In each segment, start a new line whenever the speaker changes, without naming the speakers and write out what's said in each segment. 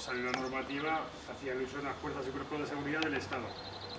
salió la normativa, hacía de las fuerzas y cuerpos de seguridad del Estado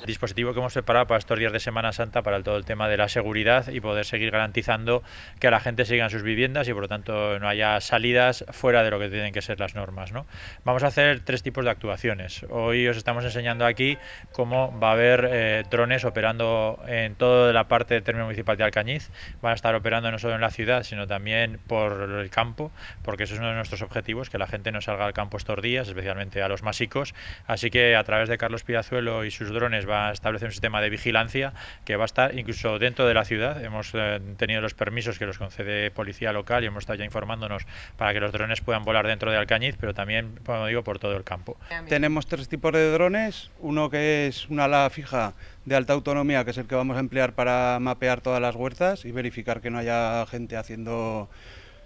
dispositivo que hemos preparado para estos días de Semana Santa para todo el tema de la seguridad y poder seguir garantizando que la gente siga en sus viviendas y por lo tanto no haya salidas fuera de lo que tienen que ser las normas. ¿no? Vamos a hacer tres tipos de actuaciones. Hoy os estamos enseñando aquí cómo va a haber eh, drones operando en toda la parte del término municipal de Alcañiz. Van a estar operando no solo en la ciudad, sino también por el campo, porque eso es uno de nuestros objetivos, que la gente no salga al campo estos días, especialmente a los másicos. Así que a través de Carlos Piazuelo y sus drones va a establecer un sistema de vigilancia que va a estar incluso dentro de la ciudad. Hemos eh, tenido los permisos que los concede policía local y hemos estado ya informándonos para que los drones puedan volar dentro de Alcañiz, pero también, como digo, por todo el campo.
Tenemos tres tipos de drones, uno que es una ala fija de alta autonomía, que es el que vamos a emplear para mapear todas las huertas y verificar que no haya gente haciendo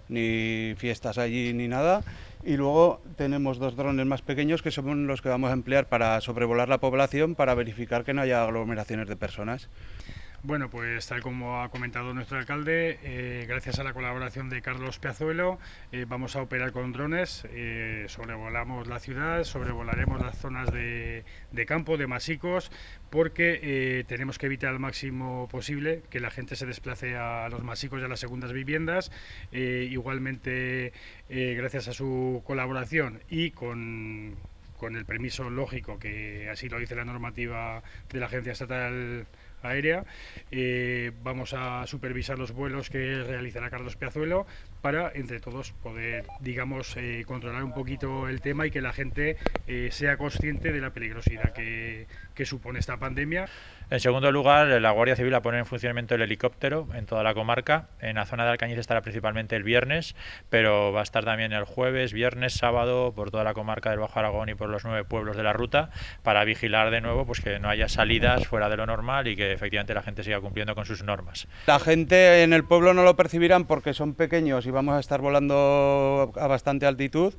ni fiestas allí ni nada. Y luego tenemos dos drones más pequeños que son los que vamos a emplear para sobrevolar la población para verificar que no haya aglomeraciones de personas.
Bueno, pues tal como ha comentado nuestro alcalde, eh, gracias a la colaboración de Carlos Piazuelo, eh, vamos a operar con drones, eh, sobrevolamos la ciudad, sobrevolaremos las zonas de, campo, de masicos, porque tenemos que evitar al máximo posible que la gente se desplace a, los masicos y a las segundas viviendas. igualmente, gracias a su colaboración y con con el permiso lógico que así lo dice la normativa de la Agencia Estatal aérea. Eh, vamos a supervisar los vuelos que realizará Carlos Piazuelo para, entre todos, poder, digamos, eh, controlar un poquito el tema y que la gente eh, sea consciente de la peligrosidad que, que supone esta pandemia.
En segundo lugar, la Guardia Civil va a poner en funcionamiento el helicóptero en toda la comarca. En la zona de Alcañiz estará principalmente el viernes, pero va a estar también el jueves, viernes, sábado por toda la comarca del Bajo Aragón y por los nueve pueblos de la ruta para vigilar de nuevo pues que no haya salidas fuera de lo normal y que efectivamente la gente siga cumpliendo con sus normas.
La gente en el pueblo no lo percibirán porque son pequeños y vamos a estar volando a bastante altitud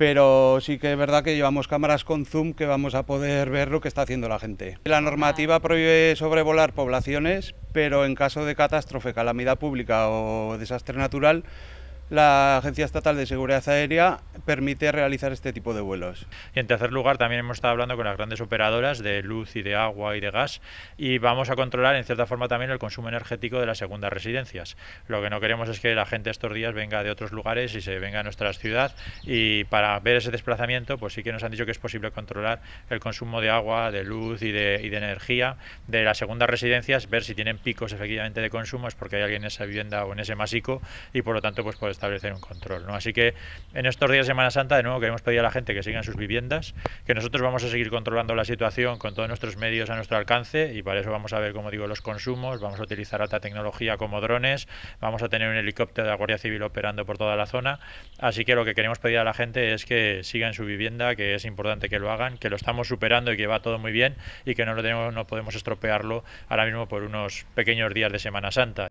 pero sí que es verdad que llevamos cámaras con zoom que vamos a poder ver lo que está haciendo la gente. La normativa prohíbe sobrevolar poblaciones, pero en caso de catástrofe, calamidad pública o desastre natural, la Agencia Estatal de Seguridad Aérea permite realizar este tipo de vuelos.
Y en tercer lugar, también hemos estado hablando con las grandes operadoras de luz y de agua y de gas y vamos a controlar en cierta forma también el consumo energético de las segundas residencias. Lo que no queremos es que la gente estos días venga de otros lugares y se venga a nuestra ciudad y para ver ese desplazamiento, pues sí que nos han dicho que es posible controlar el consumo de agua, de luz y de, y de energía de las segundas residencias, ver si tienen picos efectivamente de consumo, es porque hay alguien en esa vivienda o en ese masico y por lo tanto pues puede establecer un control. ¿no? Así que en estos días de Semana Santa, de nuevo, queremos pedir a la gente que siga en sus viviendas, que nosotros vamos a seguir controlando la situación con todos nuestros medios a nuestro alcance y para eso vamos a ver, como digo, los consumos, vamos a utilizar alta tecnología como drones, vamos a tener un helicóptero de la Guardia Civil operando por toda la zona. Así que lo que queremos pedir a la gente es que siga en su vivienda, que es importante que lo hagan, que lo estamos superando y que va todo muy bien y que no, lo tenemos, no podemos estropearlo ahora mismo por unos pequeños días de Semana Santa.